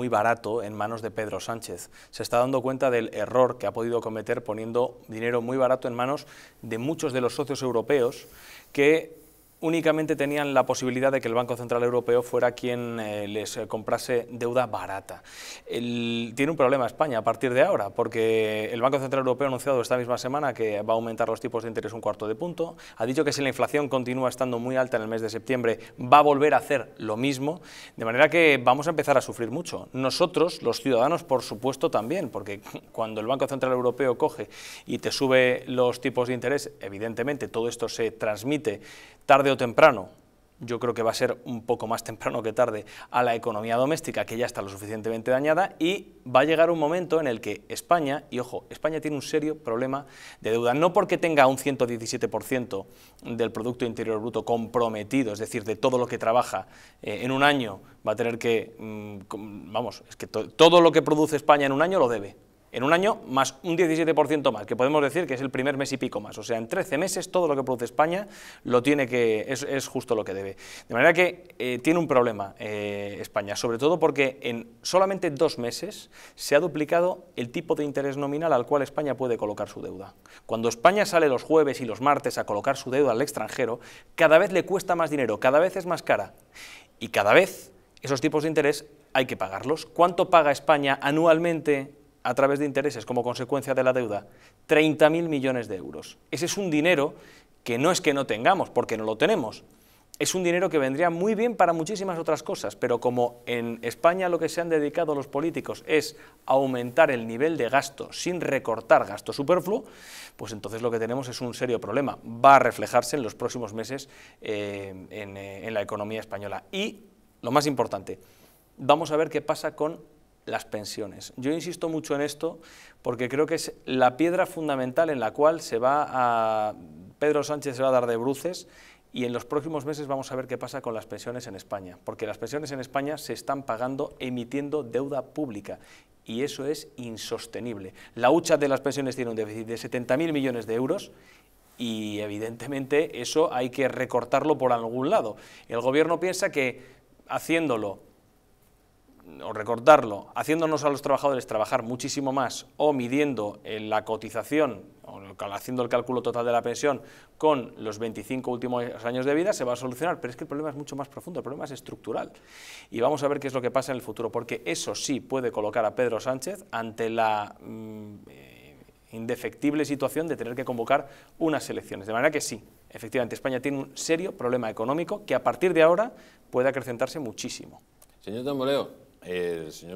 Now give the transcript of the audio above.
muy barato en manos de Pedro Sánchez. Se está dando cuenta del error que ha podido cometer poniendo dinero muy barato en manos de muchos de los socios europeos que únicamente tenían la posibilidad de que el Banco Central Europeo fuera quien eh, les eh, comprase deuda barata. tiene un problema España a partir de ahora, porque el Banco Central Europeo ha anunciado esta misma semana que va a aumentar los tipos de interés un cuarto de punto, ha dicho que si la inflación continúa estando muy alta en el mes de septiembre, va a volver a hacer lo mismo, de manera que vamos a empezar a sufrir mucho. Nosotros, los ciudadanos, por supuesto también, porque cuando el Banco Central Europeo coge y te sube los tipos de interés, evidentemente todo esto se transmite tarde o temprano, yo creo que va a ser un poco más temprano que tarde, a la economía doméstica, que ya está lo suficientemente dañada, y va a llegar un momento en el que España, y ojo, España tiene un serio problema de deuda, no porque tenga un 117% del Producto Interior Bruto comprometido, es decir, de todo lo que trabaja eh, en un año, va a tener que, mm, vamos, es que todo lo que produce España en un año lo debe, en un año más un 17% más, que podemos decir que es el primer mes y pico más. O sea, en 13 meses todo lo que produce España lo tiene que, es, justo lo que debe. De manera que eh, tiene un problema eh, España, sobre todo porque en solamente dos meses se ha duplicado el tipo de interés nominal al cual España puede colocar su deuda. Cuando España sale los jueves y los martes a colocar su deuda al extranjero, cada vez le cuesta más dinero, cada vez es más cara. Y cada vez esos tipos de interés hay que pagarlos. ¿Cuánto paga España anualmente a través de intereses como consecuencia de la deuda 30.000 millones de euros. Ese es un dinero que no es que no tengamos, porque no lo tenemos. Es un dinero que vendría muy bien para muchísimas otras cosas, pero como en España lo que se han dedicado los políticos es aumentar el nivel de gasto sin recortar gasto superfluo, pues entonces lo que tenemos es un serio problema. Va a reflejarse en los próximos meses eh, eh, en la economía española. Y, lo más importante, vamos a ver qué pasa con las pensiones. Yo insisto mucho en esto porque creo que es la piedra fundamental en la cual se va a Pedro Sánchez se va a dar de bruces y en los próximos meses vamos a ver qué pasa con las pensiones en España, porque las pensiones en España se están pagando emitiendo deuda pública y eso es insostenible. La hucha de las pensiones tiene un déficit de 70.000 millones de euros y evidentemente eso hay que recortarlo por algún lado. El gobierno piensa que haciéndolo o recortarlo, haciéndonos a los trabajadores trabajar muchísimo más o midiendo la cotización o haciendo el cálculo total de la pensión con los 25 últimos años de vida, se va a solucionar, pero es que el problema es mucho más profundo, el problema es estructural. Y vamos a ver qué es lo que pasa en el futuro, porque eso sí puede colocar a Pedro Sánchez ante la mm, eh, indefectible situación de tener que convocar unas elecciones. De manera que sí, efectivamente, España tiene un serio problema económico que a partir de ahora puede acrecentarse muchísimo. Señor Tamboleo, el señor